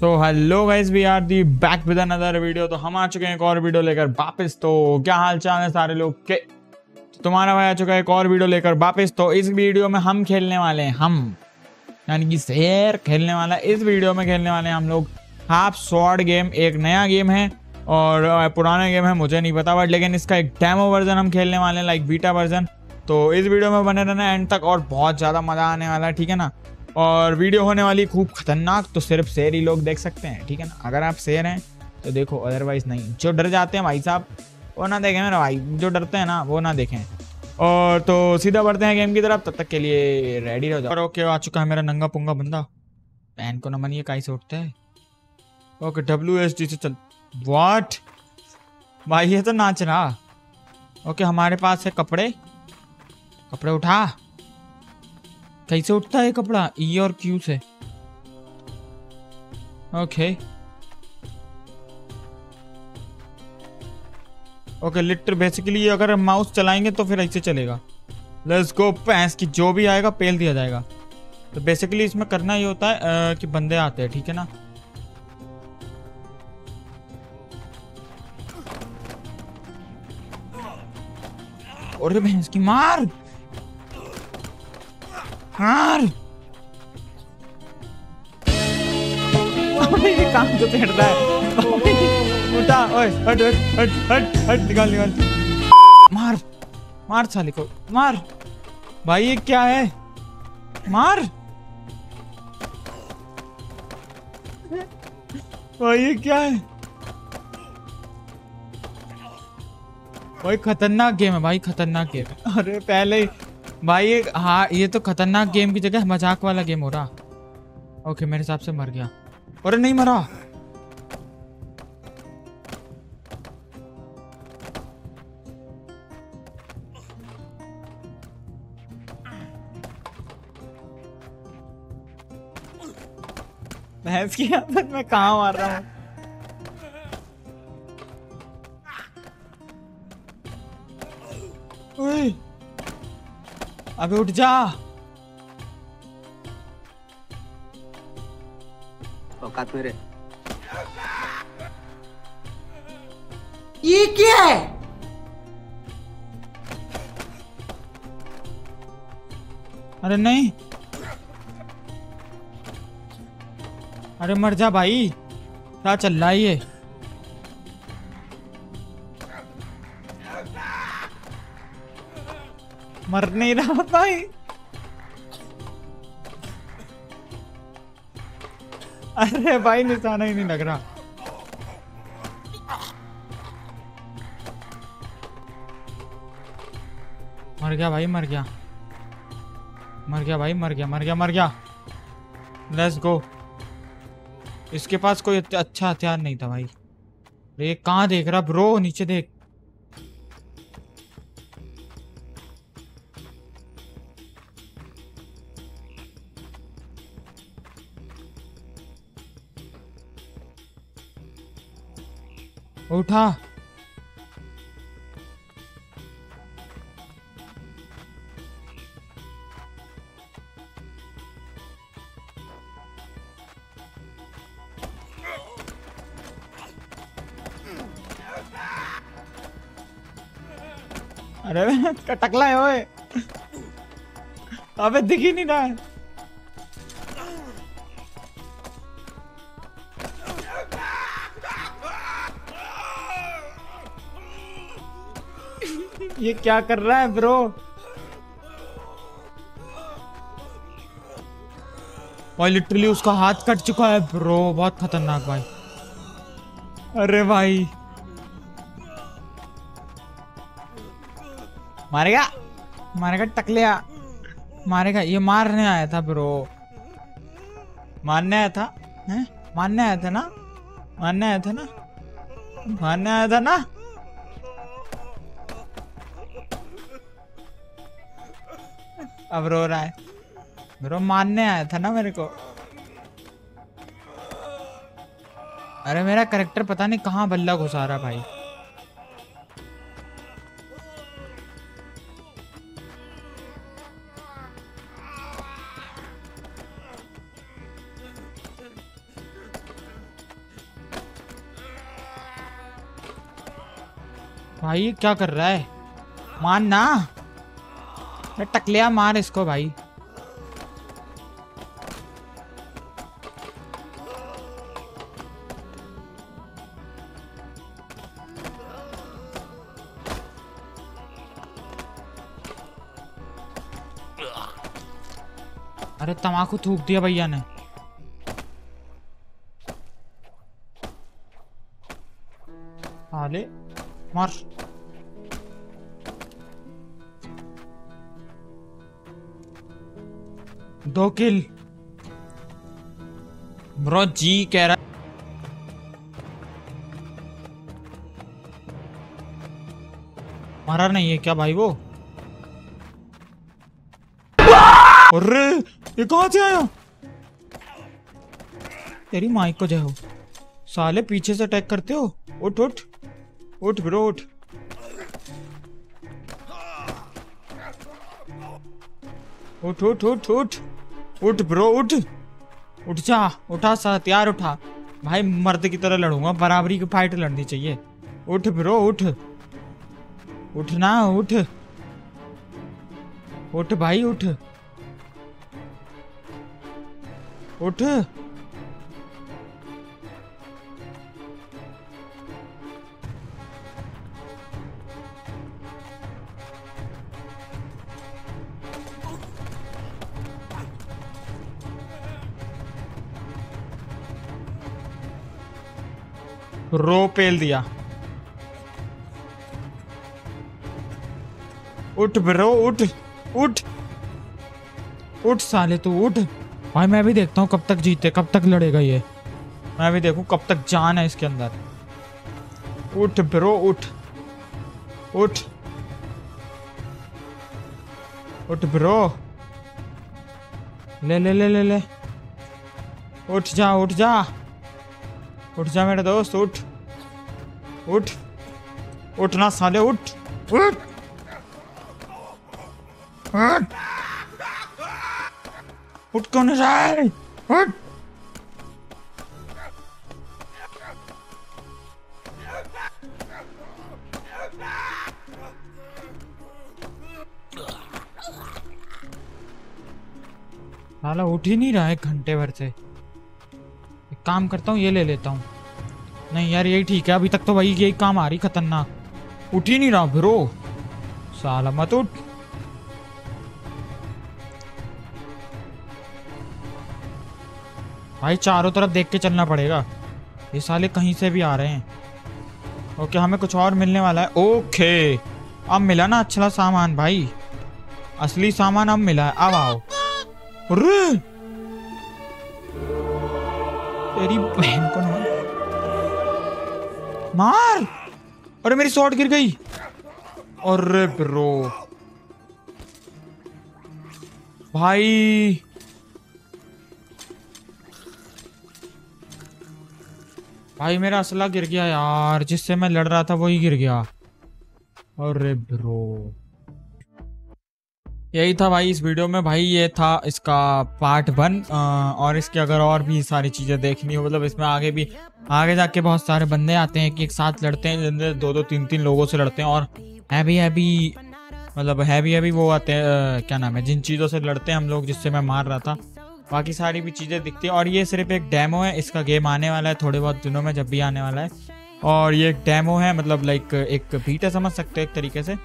तो hello guys we are the back with another video तो हम आ चुके हैं एक और वीडियो लेकर वापस। तो क्या हाल चाल है सारे लोग? के तो तुम्हारा भाई आ चुका है एक और वीडियो लेकर वापस। तो इस वीडियो में हम खेलने वाले हैं। हम, यानी कि शेर खेलने वाला इस वीडियो में खेलने वाले हैं हम लोग। हाफ़ शॉर्ट गेम एक नया गेम है। और पुराना गेम है, मुझे नहीं पता बट लेकिन इसका एक डेमो वर्जन हम खेलने वाले हैं लाइक बीटा वर्जन तो इस वीडियो में बने रहना एंड तक। और बहुत ज़्यादा मज़ा आने वाला है, ठीक है ना? और वीडियो होने वाली खूब खतरनाक तो सिर्फ़ शेर ही लोग देख सकते हैं, ठीक है ना? अगर आप शेर हैं तो देखो अदरवाइज़ नहीं। जो डर जाते हैं भाई साहब, वो ना देखें मेरा भाई, जो डरते हैं ना, वो ना देखें। और तो सीधा बढ़ते हैं गेम की तरफ़, तब तक के लिए रेडी हो जाओ और ओके आ चुका है मेरा नंगा पुंगा बंदा। पैन को ना ये काई से उठते है। ओके डब्ल्यू एस डी से चल। वाट भाई, ये तो नाच रहा। ओके हमारे पास है कपड़े। कपड़े उठा। कैसे उठता है कपड़ा? ई और क्यू से। ओके ओके लिटर बेसिकली अगर माउस चलाएँगे तो फिर ऐसे चलेगा। लेट्स गो भैंस की जो भी आएगा पेल दिया जाएगा। तो बेसिकली इसमें करना ये होता है अ, कि बंदे आते हैं ठीक है ना? और भैंस की मार! मार अबे, ये काम तो छेड़ता है। उठा ओए हट हट हट हट हट निकाल निकाल। मार मार साले को मार। भाई ये क्या है? मार। भाई ये क्या है? भाई खतरनाक गेम है भाई खतरनाक गेम है। अरे पहले ही- भाई, ये हाँ ये तो खतरनाक गेम की जगह मज़ाक वाला गेम हो रहा। ओके मेरे हिसाब से मर गया। अरे नहीं मरा। भैंस की आदत में कहा मार रहा हूँ? ओए। अबे उठ जा। औकात मेरे। ये क्या है? अरे नहीं। अरे मर जा भाई। क्या चल रहा है ये? मर नहीं रहा भाई अरे भाई, निशाना ही नहीं लग रहा। मर गया भाई, मर गया। मर गया भाई, मर गया मर गया मर गया। लेट्स गो इसके पास कोई अच्छा हथियार नहीं था भाई। ये कहाँ देख रहा? ब्रो, नीचे देख। उठा। अरे टकला है ओए। अबे दिख नहीं रहा है। ये क्या कर रहा है ब्रो भाई लिटरली उसका हाथ कट चुका है ब्रो बहुत खतरनाक भाई। अरे भाई। मारेगा? मारेगा टकलिया। मारेगा। ये मारने आया था ब्रो मारने आया था? हैं? मारने आया था ना? मारने आया था ना? मारने आया था ना? अब रो रहा है। ब्रो मानने आया था ना मेरे को। अरे मेरा करेक्टर पता नहीं कहाँ बल्ला घुसा रहा भाई। भाई क्या कर रहा है? मानना? टकलिया मार इसको भाई। अरे तमाकू थूक दिया भैया ने। आले मार। दो किल। ब्रो जी कह रहा मारा नहीं है क्या भाई वो? अरे ये कहाँ से आया? तेरी माइक को हो साले पीछे से अटैक करते हो? उठ उठ। उठ ब्रो उठ। उठ उठ उठ उठ। उठ ब्रो, उठ। उठ जा, उठा हथियार उठा। भाई, मर्द की तरह लड़ूँगा, बराबरी की फाइट लड़नी चाहिए। उठ ब्रो, उठ। उठना उठ। उठ भाई, उठ। उठ। रो पेल दिया। उठ ब्रो, उठ उठ। उठ साले, तू उठ। भाई, मैं भी देखता हूँ कब तक जीते, कब तक लड़ेगा ये। मैं भी देखूँ कब तक जान है इसके अंदर। उठ ब्रो, उठ। उठ। उठ ब्रो। ले ले ले ले ले। उठ जा उठ जा। उठ जा मेरे दोस्त, उठ। उठ। उठना साले, उठ। उठ। उठ। उठ कौन है? उठ। साला उठ ही नहीं रहा है घंटे भर से। काम करता हूँ, ये ले लेता हूँ। नहीं यार, यही ठीक है। अभी तक तो वही यही काम आ रही, खतरनाक। उठ ही नहीं रहा ब्रो साला मत उठ। भाई चारों तरफ़ देख के चलना पड़ेगा। ये साले कहीं से भी आ रहे हैं। ओके, हमें कुछ और मिलने वाला है। ओके। अब मिला ना अच्छा सामान, भाई। असली सामान अब मिला है। अब आओ। तेरी बहन को ना मार। अरे, मेरी शॉट गिर गई। अरे, ब्रो। भाई। भाई, मेरा असला गिर गया यार। जिससे मैं लड़ रहा था, वही गिर गया। अरे, ब्रो। यही था भाई इस वीडियो में। भाई ये था इसका पार्ट वन और इसके अगर और भी सारी चीज़ें देखनी हो मतलब इसमें आगे भी, आगे जाके बहुत सारे बंदे आते हैं कि एक साथ लड़ते हैं दो दो तीन तीन लोगों से लड़ते हैं, और हैवी हैवी मतलब हैवी हैवी वो आते हैं क्या नाम है, जिन चीज़ों से लड़ते हैं हम लोग, जिससे मैं मार रहा था। बाकी सारी भी चीज़ें दिखती हैं, और ये सिर्फ़ एक डेमो है, इसका गेम आने वाला है थोड़े बहुत दिनों में, जब भी आने वाला है। और ये एक डेमो है मतलब लाइक एक बीटा समझ सकते हैं एक तरीके से।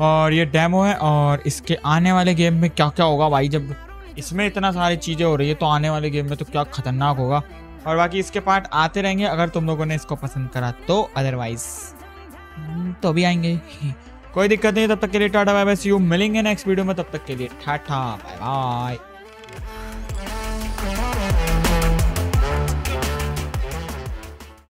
और ये डेमो है और इसके आने वाले गेम में क्या क्या होगा भाई? जब इसमें इतना सारी चीज़ें हो रही है तो आने वाले गेम में तो क्या खतरनाक होगा? और बाकी इसके पार्ट आते रहेंगे अगर तुम लोगों ने इसको पसंद करा तो अदरवाइज़ तो भी आएँगे कोई दिक्कत नहीं, तब तक के लिए tata bye bye see you मिलेंगे नेक्स्ट वीडियो में, तब तक के लिए टाटा बाय बाय